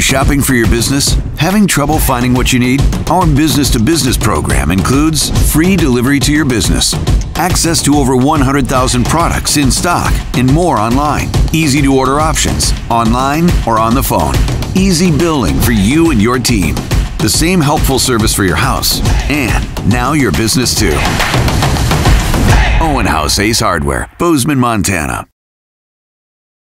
Shopping for your business? Having trouble finding what you need? Our business to business program includes free delivery to your business, access to over 100,000 products in stock, and more online, easy to order options, online or on the phone, easy billing for you and your team, the same helpful service for your house, and now your business too. Owenhouse Ace Hardware, Bozeman, Montana.